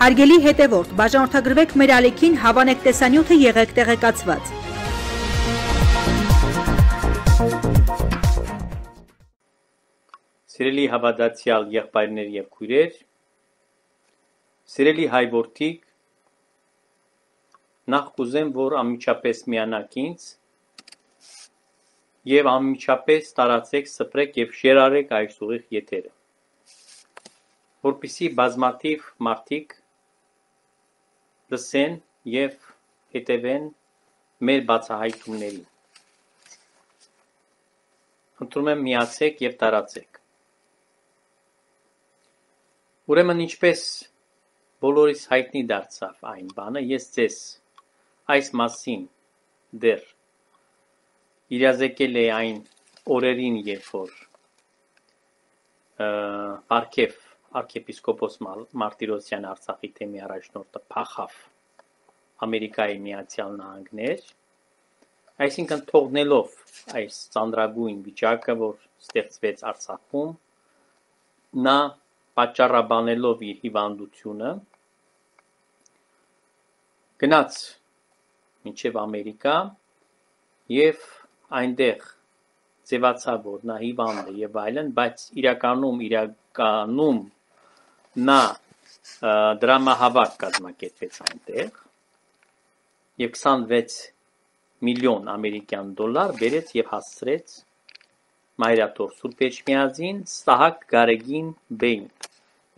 Հարգելի հետևորդ, բաժանորդագրվեք մեր ալիքին, հավանեք տեսանյութը եղեք տեղեկացված։ Սիրելի հավատացյալ եղբայրներ եւ քույրեր, սիրելի հայ որդիկ, նախ կուզեմ, որ անմիջապես միանաք ինձ եւ անմիջապես տարածեք, սփռեք եւ շերարեք այս ուղիղ եթերը, որpիսի բազմաթիվ մարդիկ լսեն եւ հետևեն մեր բացահայտումներին։ Խնդրում եմ միացեք եւ տարածեք։ Ուրեմն ինչպես բոլորիս հայտնի դարձավ այն բանը, ես ձեզ այս մասին դեռ իրազեկել է այն օրերին, երբ որ Պարքև arczepiskopos Մարտիրոսյան Արցախի թեմի առաջնորդը փախավ Ամերիկայի Միացյալ Նահանգներ, այսինքն թողնելով այս ծանրագույն վիճակը, որ ստեղծվեց Արցախում, նա պատճառաբանելով իր հիվանդությունը գնաց մինչև Ամերիկա եւ այնտեղ ձևացավ որ նա հիվանդ է եւ այլն, բայց իրականում իրականում նա դրամահավաք կազմակերպեց այնտեղ եւ 26 միլիոն ամերիկյան դոլար բերեց եւ հասցրեց Մայրաթոր Սուրբ Էջմիածին Սահակ Գարեգին Բեին,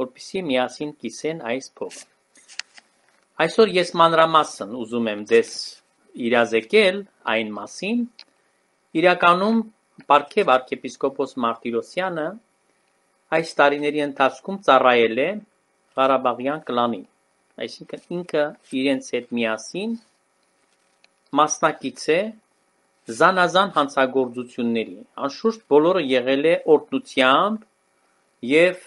որպեսզի միասին կիսեն այս փողը։ Այսօր ես մանրամասն ուզում եմ ձեզ իրազեկել այն մասին, իրականում Պարքև arczepiskopos Մարտիրոսյանը այս տարիների ընթացքում ծառայել է Ղարաբաղյան կլանին, այսինքն ինքը իրենց հետ միասին մասնակից է զանազան հանցագործությունների։ Անշուշտ բոլորը եղել է օրտնությամբ եւ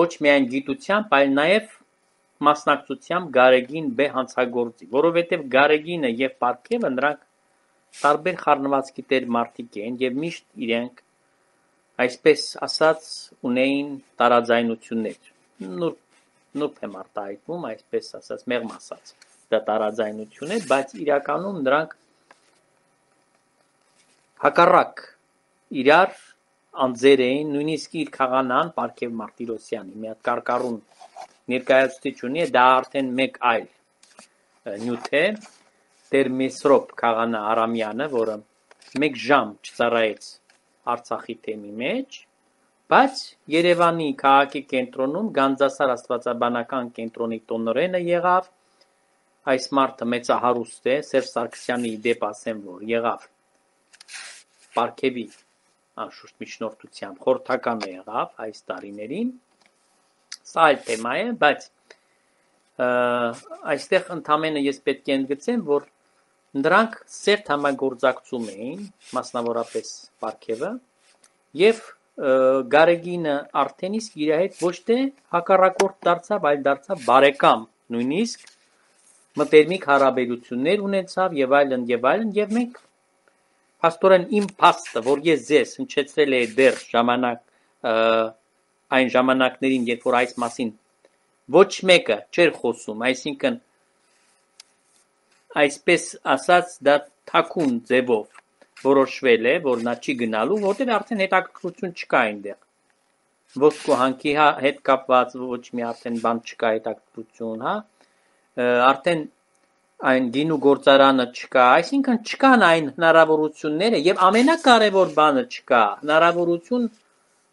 ոչ միայն գիտությամբ, այլ նաեւ մասնակցությամբ Գարեգին B հանցագործի, որովհետև Գարեգինը եւ Պարքևը նրանք տարբեր խառնվածքի տեր մարդիկ են եւ միշտ իրենք այսպես ասած ունեին տարաձայնություններ։ Նուրբ եմ արտահայտվում, այսպես ասած, մեղմ ասած։ Դա տարաձայնություն է, բայց իրականում նրանք հակառակ իրար անձեր էին, նույնիսկ իր քաղանան Պարքև Մարտիրոսյանի մի հատ կարկառուն ներկայացուցիչ ունի, դա արդեն մեկ այլ նյութ է, Տեր Մեսրոպ Քաղանա Արամյանը, որը մեկ ժամ չծառայեց Արցախի թեմի մեջ, բայց Երևանի քաղաքի կենտրոնում Գանձասար աստվածաբանական կենտրոնի տոնորենը եղավ, այս մարդը մեծահարուստ է, Սերժ Սարգսյանի դեպ ասեմ, որ եղավ Պարքևի անշուշտ միջնորդությամբ խորթականը եղավ այս տարիներին Սա այլ թեմա է, բայց այստեղ ընդամենը ես պետք է ընդգծեմ, որ նրանք սերտ համագործակցում էին, մասնավորապես Պարքևը, եւ Գարեգինը արդեն իսկ իր հետ ոչ թե հակառակորդ դարձավ, այլ դարձավ բարեկամ, նույնիսկ մտերմիկ հարաբերություններ ունեցավ եւ այլն եւ այլն եւ մենք Պաստորեն իմ փաստը, որ ես ձեզ հնչեցրել է դեռ ժամանակ այն ժամանակներին, երբ որ այս մասին ոչ մեկը չէր խոսում, այսինքն այսպես ասած դա թակուն ձևով որոշվել է, որ նա չի գնալու, որտեղ արդեն հետաքրքրություն չկա այնտեղ։ Ոսկու հանքի հա հետ կապված ոչ մի արդեն բան չկա հետաքրքրություն, հա։ Արդեն այն գինու գործարանը չկա, այսինքն չկան այն հնարավորությունները եւ ամենակարևոր բանը չկա, հնարավորություն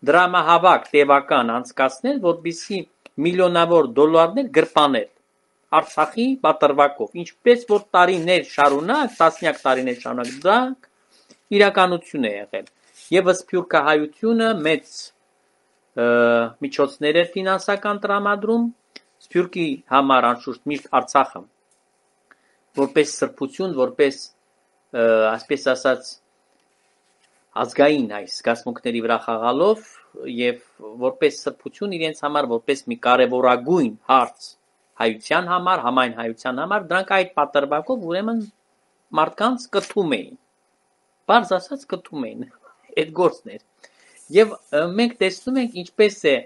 դրամահավաք տևական անցկացնել, որպիսի միլիոնավոր դոլարներ գրպանել Արցախի պատրվակով, ինչպես որ տարիներ շարունակ, տասնյակ տարիներ շարունակ դրանք իրականություն է եղել։ Եվ սփյուռքահայությունը մեծ միջոցներ էր ֆինանսական տրամադրում Սփյուռքի համար անշուշտ միշտ Արցախը որպես սրբություն, որպես այսպես ասած ազգային այս զգացմունքների վրա խաղալով եւ որպես սրբություն իրենց համար որպես մի կարևորագույն հարց հայության համար, համայն հայության համար, դրանք այդ պատրվակով ուրեմն մարդկանց կթում էին։ Բարձ ասած կթում էին։ Այդ գործն էր։ Եվ մենք տեսնում ենք ինչպես է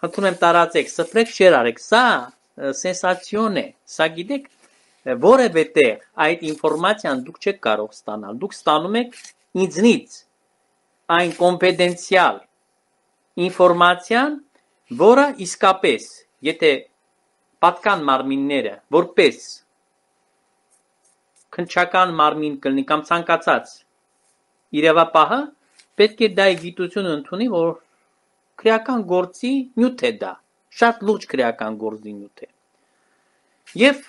եմ տարածեք, սփռեք, շեր արեք։ Սա սենսացիոն է։ Սա գիտեք, որևէ տեղ այդ ինֆորմացիան դուք չեք կարող ստանալ։ Դուք ստանում եք ինձնից այն կոմպետենցիալ ինֆորմացիան, որը իսկապես, եթե պատկան մարմինները որպես քնչական մարմին կլինի կամ ցանկացած իրավապահը պետք է դա գիտությունը ընդունի, որ քրեական գործի նյութ է դա, շատ լուրջ քրեական գործի նյութ է։ Եվ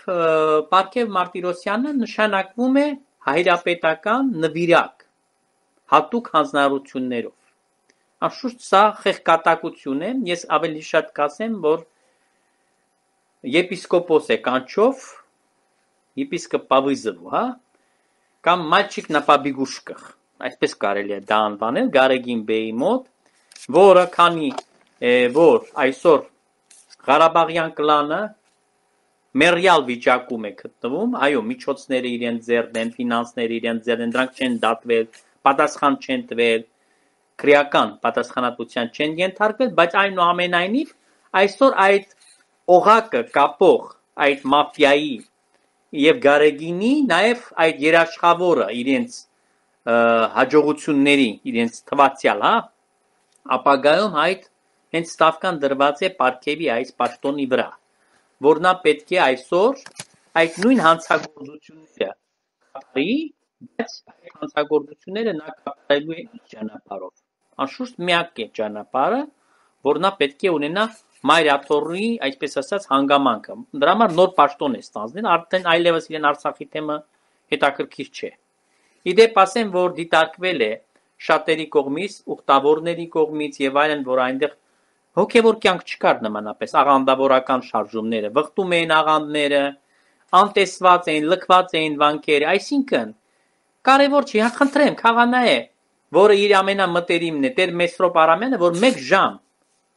Պարքև Մարտիրոսյանը նշանակվում է հայրապետական նվիրակ հատուկ հանձնարարություններով։ Անշուշտ սա խեղկատակություն է, ես ավելի շատ կասեմ, որ եպիսկոպոս է կանչով, եպիսկոպավիզը, հա, կամ մальчик на побегушках, այսպես կարելի է դա անվանել Գարեգին Բեյի մոտ, որը քանի որ այսօր Ղարաբաղյան կլանը մերյալ վիճակում է գտնվում, այո, միջոցները իրեն ձեռն են, ֆինանսները իրեն ձեռն են, դրանք չեն դատվել, պատասխան չեն տվել, քրեական պատասխանատվության չեն ենթարկվել, բայց այնուամենայնիվ այսօր այդ օղակը կապող այդ մաֆիայի եւ Գարեգինի նաեւ այդ երաշխավորը իրենց հաջողությունների իրենց թվացial, հա, ապագայում այդ հենց ստավկան դրված է Պարքևի այս պաշտոնի վրա, որ նա պետք է այսօր այդ նույն հանցագործությունները կապի, բայց այդ հանցագործությունները նա կապելու է ճանապարհով։ Անշուշտ միակ է ճանապարհը, որ նա պետք է ունենա մայրաթորի, այսպես ասած, հանգամանքը։ Դրա համար նոր պաշտոն է ստանձնել, արդեն այլևս իրեն Արցախի թեմը հետաքրքիր չէ։ Իդեպ ասեմ, որ դիտարկվել է շատերի կողմից, ուխտավորների կողմից եւ այլն, որ այնտեղ հոգեվոր կյանք չկար նմանապես աղանդավորական շարժումները, վխտում էին աղանդները, անտեսված էին, լքված էին վանքերը, այսինքն կարևոր չի, հա խնդրեմ, խաղանա է, որը իր ամենամտերիմն է, Տեր Մեսրոպ Արամյանը, որ 1 ժամ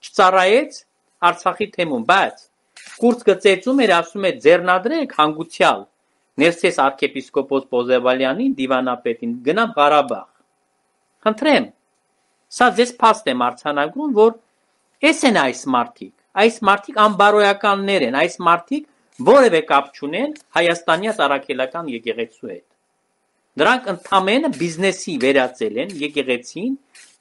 չծառայեց Արցախի թեմում, բայց Կուրծքը ծեծում էր, ասում էր ձեռնադրեք հանգուցյալ Ներսես arczepiskopos Պոզեվալյանին, դիվանապետին, գնամ Ղարաբաղ։ Խնդրեմ, սա ձեզ փաստ եմ արցանագրում, որ էս են այս մարդիկ։ Այս մարդիկ անբարոյականներ են, այս մարդիկ որևէ կապ չունեն Հայաստանի տարակելական եկեղեցու հետ։ Դրանք ընդամենը բիզնեսի վերածել են եկեղեցին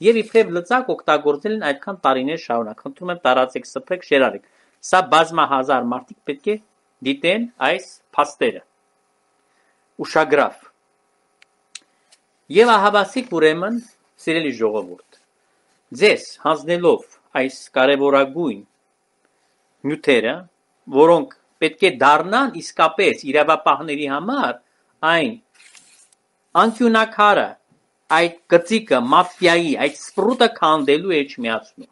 եւ իբրև լծակ օգտագործել են այդքան տարիներ շարունակ։ Խնդրում եմ տարածեք, սփռեք, շերարեք։ Սա բազմահազար մարդիկ պետք է դիտեն այս փաստերը։ Ուշագրավ։ Եվ ահավասիկ ուրեմն, սիրելի ժողովուրդ, ձեզ հանձնելով այս կարևորագույն նյութերը, որոնք պետք է դառնան իսկապես իրավապահների համար այն անկյունակարը այդ կծիկը մաֆիայի, այդ սպրուտը քանդելու էջ միացնում։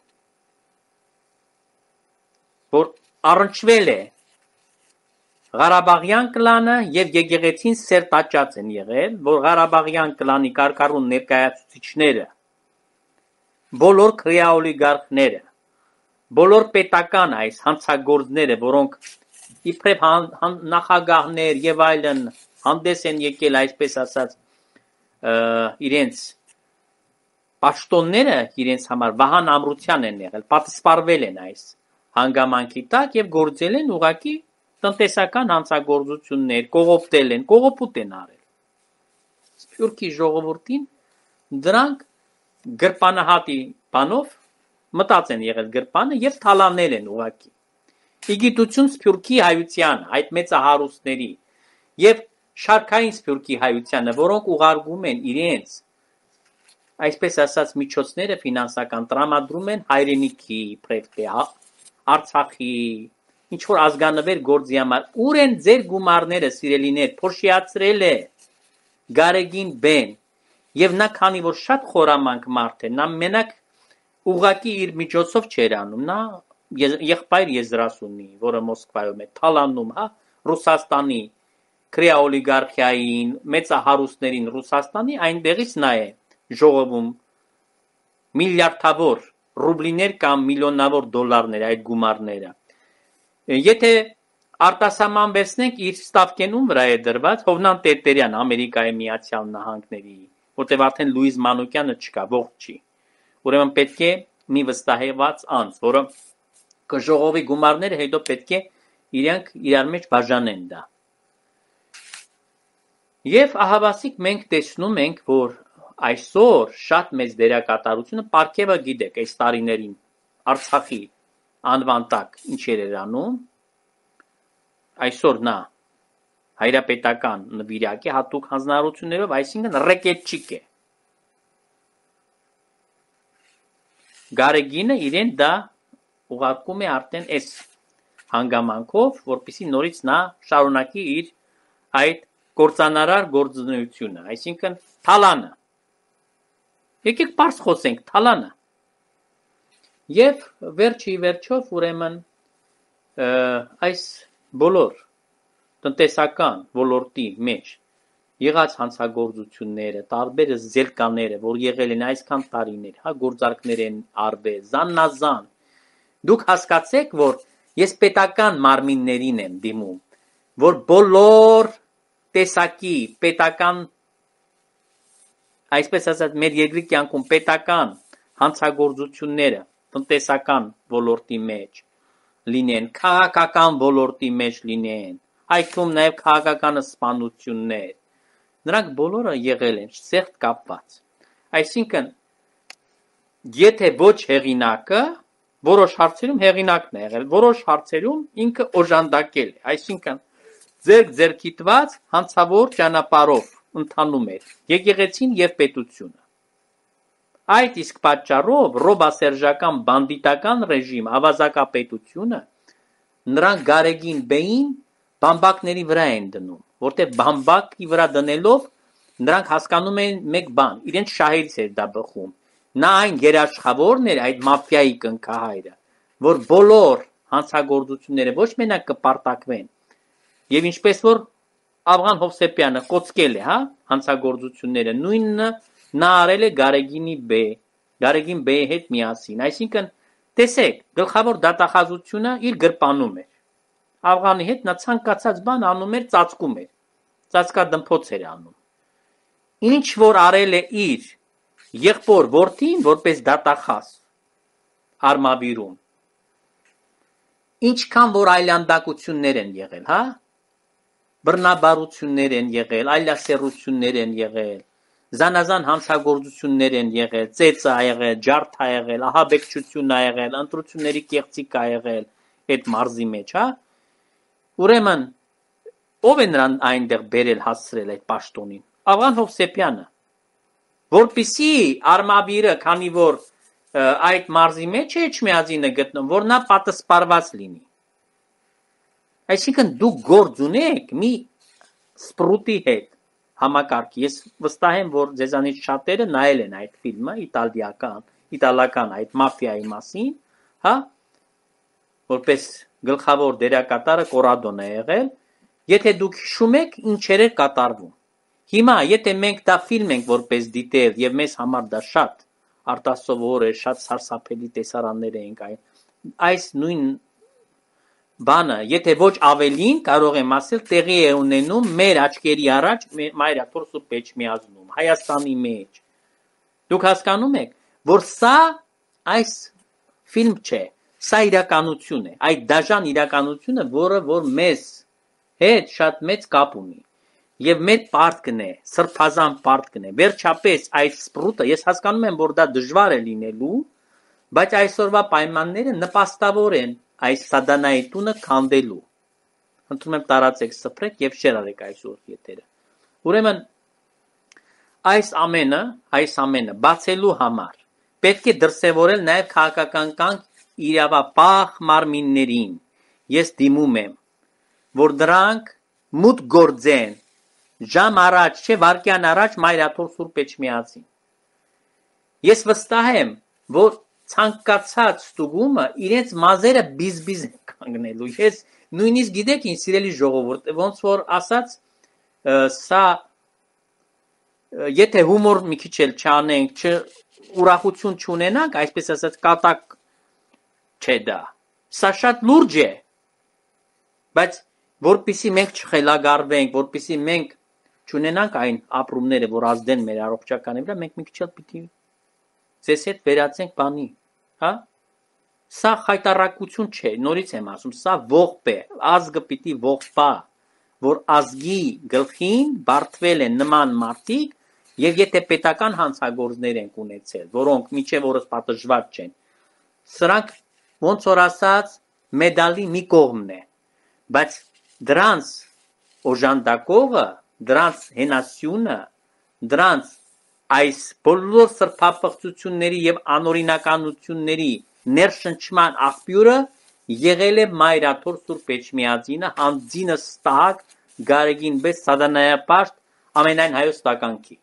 Որ առնչվել է Ղարաբաղյան կլանը եւ եկեղեցին սերտաճած են եղել, որ Ղարաբաղյան կլանի կարկառուն ներկայացուցիչները բոլոր քրեաօլիգարխները, բոլոր պետական այս հանցագործները, որոնք իբրև նախագահներ եւ այլն հանդես են եկել այսպես ասած իրենց պաշտոնները իրենց համար վահան ամրության են եղել, պատսպարվել են այս հանգամանքի տակ եւ գործել են ուղակի տնտեսական հանցագործություններ, կողոպտել են, կողոպուտ են արել։ Սփյուռքի ժողովրդին դրանք գրպանահատի բանով մտած են եղել գրպանը եւ թալանել են ուղակի։ Իգիտություն Սփյուռքի հայության, այդ մեծահարուստների եւ շարքային սփյուռքի հայությանը, որոնք ուղարկում են իրենց այսպես ասած միջոցները ֆինանսական տրամադրում են հայրենիքի, իբրև Արցախի, ինչ որ ազգանվեր գործի համար։ Ուր են ձեր գումարները, սիրելիներ, փոշիացրել է Գարեգին Բեն։ Եվ նա քանի որ շատ խորամանկ մարդ է, նա մենակ ուղակի իր միջոցով չեր անում, նա եղբայր եզրասունի, որը Մոսկվայում է, թալանում, հա, Ռուսաստանի քրեաօլիգարխիային, մեծահարուստներին Ռուսաստանի, այնտեղից նա է ժողովում միլիարդավոր ռուբլիներ կամ միլիոնավոր դոլարներ այդ գումարները։ Եթե արտասահմանվեցնենք իր ստավկենում վրա է դրված Հովնան Տերտերյան Ամերիկայի Միացյալ Նահանգների, որտեղ արդեն Լուիզ Մանուկյանը չկա, ողջ չի։ Ուրեմն պետք է մի վստահված անձ, որը կժողովի գումարները հետո պետք է իրենք իրար մեջ բաժանեն դա։ Եվ ահավասիկ մենք տեսնում ենք, որ այսօր շատ մեծ դերակատարությունը Պարքևը գիտեք այս տարիներին Արցախի անվան տակ ինչեր էր անում այսօր նա հայրապետական նվիրակ է հատուկ հանձնարարություններով, այսինքն ռեկետչիկ է։ Գարեգինը իրեն դա ուղարկում է արդեն այս հանգամանքով, որպիսի նորից նա շարունակի իր այդ գործանարար գործունեությունը, այսինքն թալանը։ Եկեք པարս խոսենք թալանը։ Եվ վերջի վերջով ուրեմն այս բոլոր տնտեսական ոլորտի մեջ եղած հանցագործությունները, տարբեր զելկաները, որ եղել են այսքան տարիներ, հա գործարքներ են արվել, զաննազան, Դուք հասկացեք, որ ես պետական մարմիններին եմ դիմում, որ բոլոր տեսակի պետական այսպես ասած մեր երկրի կյանքում պետական հանցագործությունները տնտեսական ոլորտի մեջ լինեն, քաղաքական ոլորտի մեջ լինեն, այդ թվում նաև քաղաքական սպանություններ։ Նրանք բոլորը եղել են սեղտ կապված։ Այսինքն, եթե ոչ հեղինակը, որոշ հարցերում հեղինակն է եղել, որոշ հարցերում ինքը օժանդակել է, այսինքն ձերք ձերքիտված հանցավոր ճանապարով ընթանում էր եկեղեցին եւ պետությունը։ Այդ իսկ պատճառով ռոբասերժական բանդիտական ռեժիմ ավազակապետությունը նրանք Գարեգին բեին բամբակների վրա են դնում, որտեղ բամբակի վրա դնելով նրանք հասկանում են մեկ բան, իրենց շահերից էր դա բխում Նա այն երաշխավորն էր այդ մաֆիայի կնքահայրը, որ բոլոր հանցագործությունները ոչ մենակ կպարտակվեն, եւ ինչպես որ Ավղան Հովսեփյանը կոծկել է, հա, հանցագործությունները, նույնը նա արել է Գարեգինի բե, Գարեգին բեի հետ միասին, այսինքն տեսեք, գլխավոր դատախազությունը իր գրպանում էր։ Ավղանի հետ նա ցանկացած բան անում էր, ծածկում էր։ Ծածկադմփոց էր անում։ Ինչ որ արել է իր եղբոր որդին որպես դատախազ արմավիրում։ Ինչքան որ այլանդակություններ են եղել, հա? Բռնաբարություններ են եղել, այլասերություններ են եղել, զանազան հանցագործություններ են եղել, ծեծ ա եղել, ջարդ ա եղել, ահաբեկչություն ա եղել, ընտրությունների կեղծիք ա եղել այդ մարզի մեջ, հա? Ուրեմն ով է նրան այնտեղ բերել հասցրել այդ պաշտոնին։ Ավղան Հովսեփյանը որպիսի արմավիրը, քանի որ այդ մարզի մեջ է Էջմիածինը գտնում, որ նա պատասպարված լինի։ Այսինքն դուք գործ ունեք մի սպրուտի հետ համակարգ։ Ես վստահ եմ, որ ձեզանից շատերը նայել են այդ ֆիլմը, իտալիական, իտալական այդ մաֆիայի մասին, հա, որպես գլխավոր դերակատարը Կորադոն է եղել։ Եթե դուք հիշում եք, ինչեր է կատարվում Հիմա եթե մենք դա ֆիլմ ենք որպես դիտել եւ մեզ համար դա շատ արտասովոր է, շատ սարսափելի տեսարաններ ենք այն, այս նույն բանը, եթե ոչ ավելին, կարող եմ ասել, տեղի է ունենում մեր աչքերի առաջ Մայրա Թորսու Պեչմիածնում, Հայաստանի մեջ։ Դուք հասկանում եք, որ սա այս ֆիլմ չէ, սա իրականություն է, այդ դաժան իրականությունը, որը որ մեզ հետ շատ մեծ կապ ունի եւ մեր պարտքն է, սրբազան պարտքն է։ Վերջապես այս սպրուտը, ես հասկանում եմ, որ դա դժվար է լինելու, բայց այսօրվա պայմանները նպաստավոր են այս սադանայի տունը քանդելու։ Խնդրում եմ տարածեք սփրեք եւ շեր արեք այսօր եթերը։ Ուրեմն այս ամենը, այս ամենը բացելու համար պետք է դրսևորել նաև քաղաքական կյանք իրավապահ մարմիններին։ Ես դիմում եմ, որ դրանք մուտք գործեն ժամ առաջ, չէ վարկյան առաջ Մայրաթոր Սուրբ Էջմիածին։ Ես վստահ եմ, որ ցանկացած ստուգումը իրենց մազերը բիզբիզ կանգնելու։ Ես նույնիսկ գիտեք ինչ սիրելի ժողովուրդ, ոնց որ ասած սա եթե հումոր մի քիչ էլ չանենք, չ ուրախություն չունենանք, այսպես ասած կատակ չէ դա։ Սա շատ լուրջ է։ Բայց որpիսի մենք չխելագարվենք, որpիսի մենք չունենանք այն ապրումները, որ ազդեն մեր առողջականի վրա, մենք մի քիչ էլ պիտի ձեզ հետ վերացենք բանի, հա? Սա խայտարակություն չէ, նորից եմ ասում, սա ողբ է, ազգը պիտի ողբա, որ ազգի գլխին բարթվել են նման մարդիկ Եվ եթե պետական հանցագործներ ենք ունեցել, որոնք միջև օրս պատժված չեն, սրանք ոնց որ ասած մեդալի մի կողմն է, բայց դրանց օժանդակողը, դրանց հենասյունը, դրանց այս բոլոր սրբապղծությունների եւ անօրինականությունների ներշնչման աղբյուրը եղել է Մայրաթոր Սուրբ Էջմիածինը հանձինը ստակ գարեգին պես սադանայապաշտ ամենայն հայոց տականքի